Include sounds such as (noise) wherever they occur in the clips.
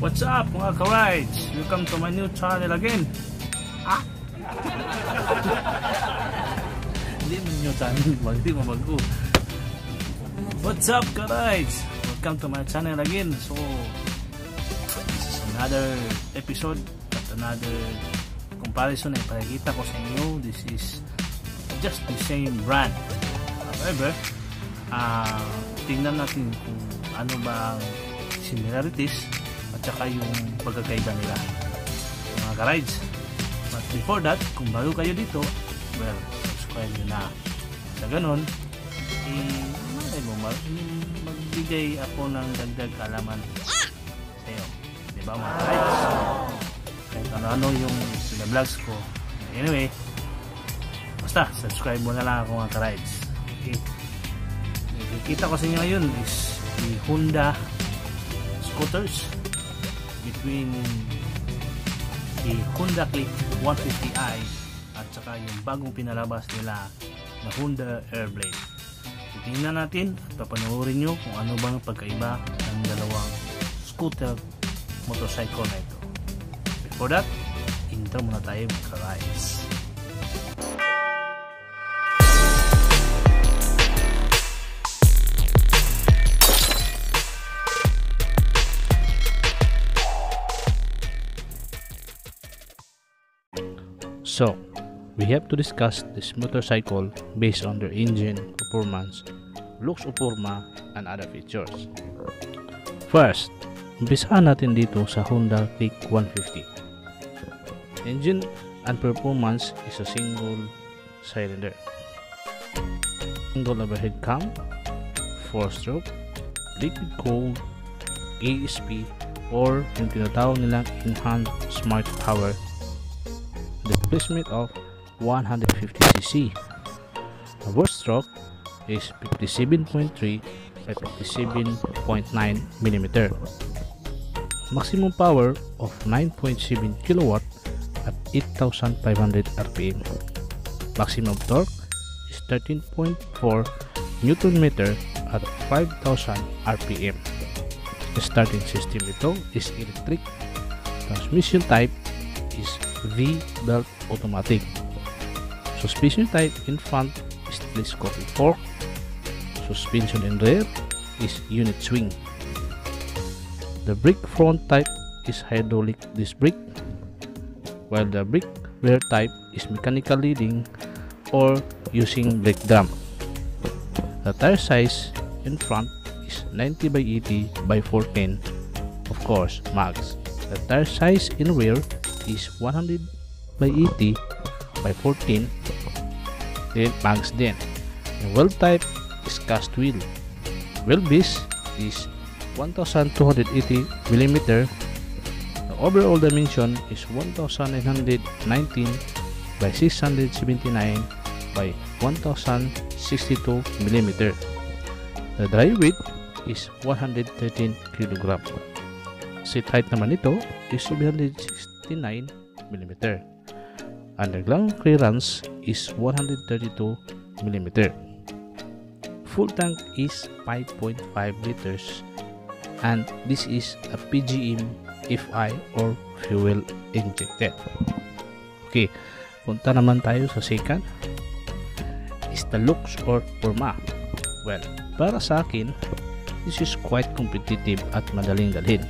What's up mga ka-rides? Welcome to my new channel again. Ah? (laughs) Hindi mo new channel, hindi mo bago. What's up ka-rides? Welcome to my channel again. So, this is another episode at another comparison na ipakikita ko sa inyo. This is just the same brand. However, uh, tingnan natin kung ano ba ang similarities at saka yung pagkakaiba nila mga ka-rides but before that kung bago kayo dito well subscribe nyo na sa ganun eh malay mo mag magbigay ako ng dagdag kaalaman sa iyo di mga ka-rides kahit ano ano yung vlogs ko anyway basta subscribe mo na lang ako mga ka-rides okay nakikita ko sa inyo ngayon is the Honda scooters between the Honda Click 150i at saka yung bagong pinalabas nila na Honda Airblade. Titingnan natin at papanoorin nyo kung ano bang pagkaiba ng dalawang scooter motorcycle na ito. Before that, intro muna tayo magka-rides. So, we have to discuss this motorcycle based on their engine performance, looks of forma, and other features. First, umpisahan natin dito sa Honda Click 150. Engine and performance is a single cylinder. Single overhead cam, 4-stroke, liquid cooled, ASP, or yung tinatawag nilang Enhanced Smart Power displacement of 150cc. The worst stroke is 57.3 by 57.9 mm. Maximum power of 9.7 kW at 8500 rpm. Maximum torque is 13.4 Nm at 5000 rpm. The starting system is electric. Transmission type is V-belt automatic. Suspension type in front is telescopic fork. Suspension in rear is unit swing. The brake front type is hydraulic disc brake, while the brake rear type is mechanical leading or using brake drum. The tire size in front is 90 by 80 by 410, of course, max. The tire size in rear is 100 by 80 by 14 then mags din. The wheel type is cast wheel. Wheel base is 1280 mm the overall dimension is 1919 by 679 by 1062 mm the dry weight is 113 kg seat height naman ito is 760 59 mm. Underground clearance is 132 mm. Full tank is 5.5 liters and this is a PGM FI or fuel injected. Okay, punta naman tayo sa second is the looks or forma. Well, para sa akin, this is quite competitive at madaling dalhin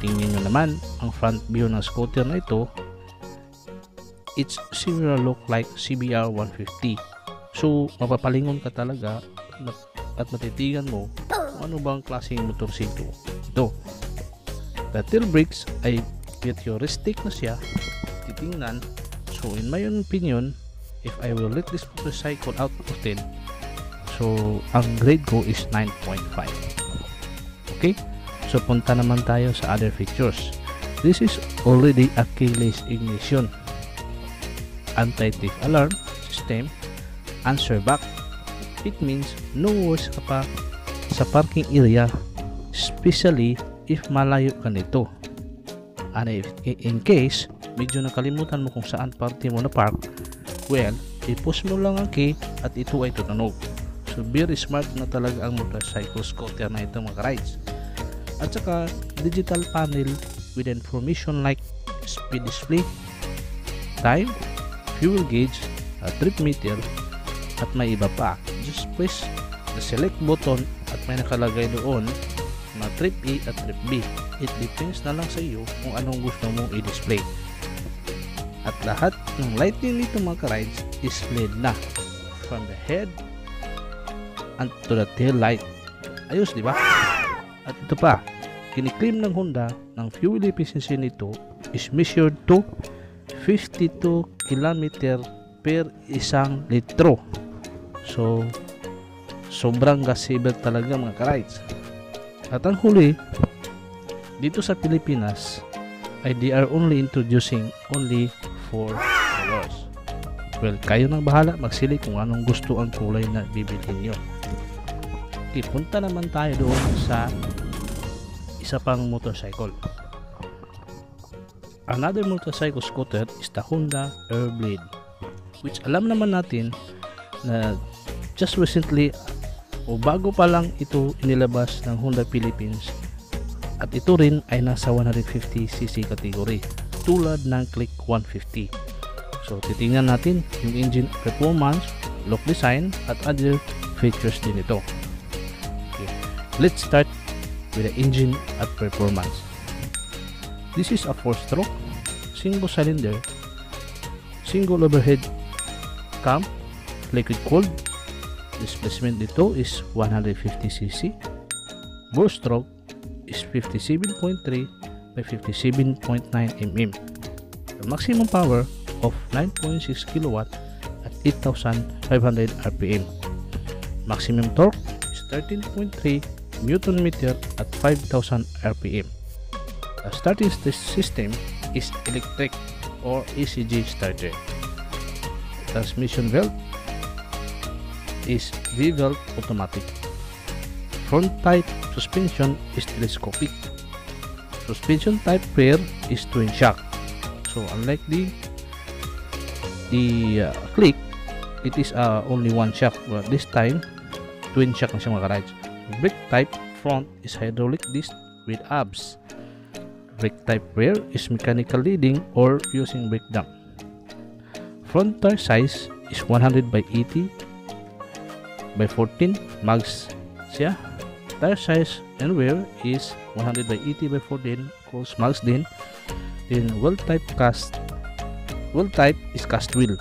tingnan nyo naman ang front view ng scooter na ito it's similar look like CBR 150 so mapapalingon ka talaga at matitigan mo kung ano bang klaseng motorsiklo ito. The tail brakes ay futuristic na siya. Titingnan. So in my opinion if I will let this motorcycle out of 10 so ang grade ko is 9.5 okay? So punta naman tayo sa other features. This is already a keyless ignition, anti-thief alarm system, answer back. It means no worries ka sa parking area, especially if malayo ka nito. And if in case medyo nakalimutan mo kung saan party mo na park, well, i-push mo lang ang key at ito ay tutunog. So very smart na talaga ang motorcycle scooter na ito mga rides. at saka digital panel with information like speed display, time, fuel gauge, a trip meter, at may iba pa. Just press the select button at may nakalagay doon na trip A at trip B. It depends na lang sa iyo kung anong gusto mong i-display. At lahat ng lighting nito mga rides is LED na from the head and to the tail light. Ayos, di ba? At ito pa, kiniklaim ng Honda ng fuel efficiency nito is measured to 52 km per isang litro. So, sobrang gasable talaga mga ka-rides. At ang huli, dito sa Pilipinas, ay they are only introducing only 4 colors. Well, kayo nang bahala magsili kung anong gusto ang kulay na bibilhin nyo. Okay, punta naman tayo doon sa isa pang motorcycle. Another motorcycle scooter is the Honda Airblade which alam naman natin na just recently o bago pa lang ito inilabas ng Honda Philippines at ito rin ay nasa 150cc category tulad ng Click 150 so titingnan natin yung engine performance look design at other features din ito okay. let's start with the engine at performance. This is a 4 stroke single cylinder single overhead cam liquid cooled. Displacement dito is 150cc bore stroke is 57.3 by 57.9 mm the maximum power of 9.6 kW at 8500 rpm maximum torque is 13.3 newton meter at 5000 rpm the starting system is electric or ECG starter transmission belt is V-belt automatic. Front type suspension is telescopic. Suspension type rear is twin shock. So unlike the the uh, click, it is uh, only one shock. But this time, twin shock na siya mga rides. Brake type front is hydraulic disc with hubs. Brake type rear is mechanical leading or using brake dump. Front tire size is 100 by 80 by 14 mags siya. Tire size and rear is 100 by 80 by 14 equals mags din. Then wheel type cast wheel type is cast wheel.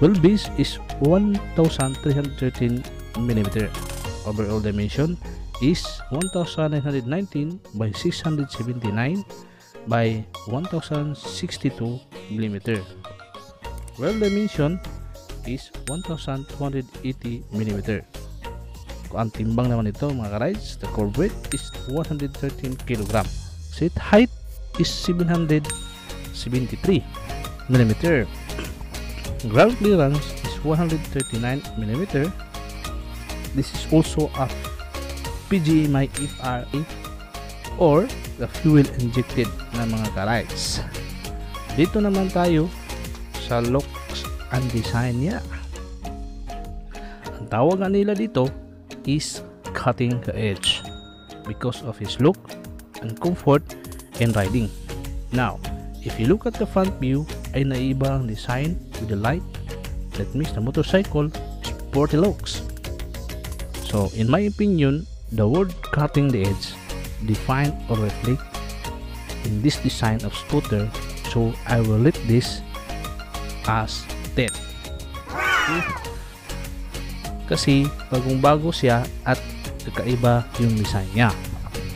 Wheel base is 1313 mm. Overall dimension is 1919 by 679 by 1062 mm. Wheel dimension is 1,280 mm. Ang timbang naman ito mga rides, the core weight is 113 kg. Seat height is 773 mm. Ground clearance is 139 mm. This is also a PGMI FRA or the fuel injected na mga ka-rides. Dito naman tayo sa looks and design niya. Ang tawag nga nila dito is cutting edge because of his look and comfort in riding. Now, if you look at the front view ay naiba ang design with the light that makes the motorcycle sporty looks. So, in my opinion, the word cutting the edge define or reflect in this design of scooter so I will let this as 10 okay. kasi bagong bago siya at kakaiba yung design niya.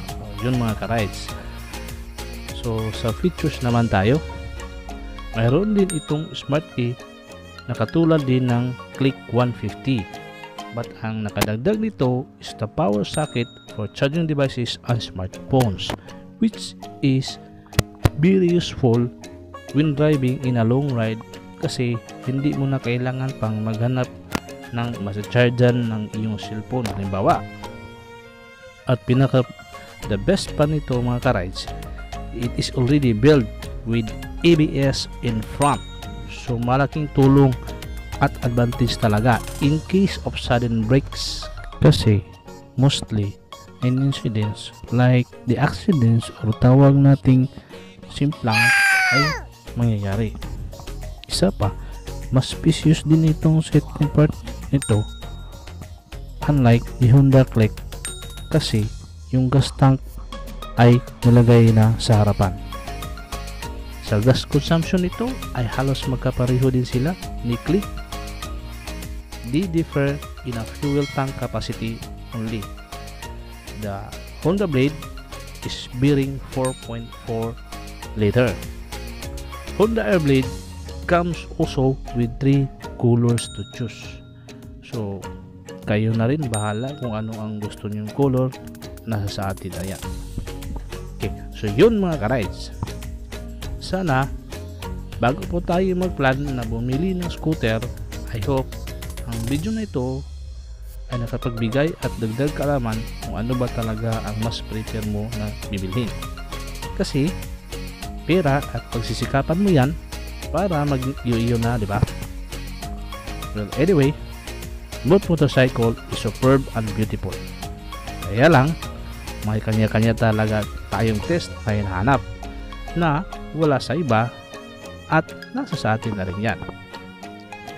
So, yun mga ka-rides. So sa features naman tayo mayroon din itong smart key na katulad din ng click 150 but ang nakadagdag nito is the power socket for charging devices and smartphones which is very useful when driving in a long ride kasi hindi mo na kailangan pang maghanap ng masachargean ng iyong cellphone. Halimbawa at pinaka the best pa nito mga ka-rides it is already built with ABS in front. So malaking tulong at advantage talaga in case of sudden brakes kasi mostly and incidents like the accidents or tawag nating simplang ay mangyayari. Isa pa, mas spacious din itong set compart nito unlike the Honda Click kasi yung gas tank ay nilagay na sa harapan. Sa gas consumption nito ay halos magkapareho din sila ni Click. They differ in a fuel tank capacity only. The Honda Blade is bearing 4.4 liter. Honda Airblade comes also with 3 colors to choose. So, kayo na rin bahala kung ano ang gusto nyong color nasa sa atin na yan. Okay, so yun mga ka-rides. Sana, bago po tayo mag-plan na bumili ng scooter, I hope ang video na ito ay nakapagbigay at dagdag kaalaman kung ano ba talaga ang mas prefer mo na bibilhin. Kasi, pera at pagsisikapan mo yan para mag-iyo-iyo na, di ba? Well, anyway, both motorcycle is superb and beautiful. Kaya lang, may kanya-kanya talaga tayong test na hinahanap na wala sa iba at nasa sa atin na rin yan.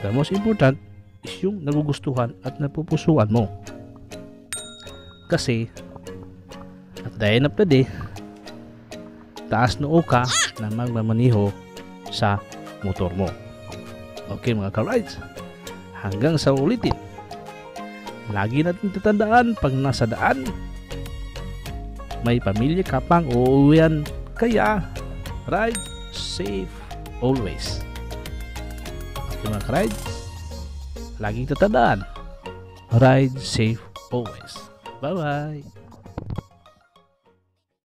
The most important is yung nagugustuhan at napupusuan mo. Kasi, at the end of the day, taas noo ka na magmamaniho sa motor mo. Okay mga ka-rides, hanggang sa ulitin. Lagi natin tatandaan pag nasa daan, may pamilya ka pang uuwian, kaya ride safe always. Okay mga ka-rides, laging tatandaan, ride safe always. Bye-bye!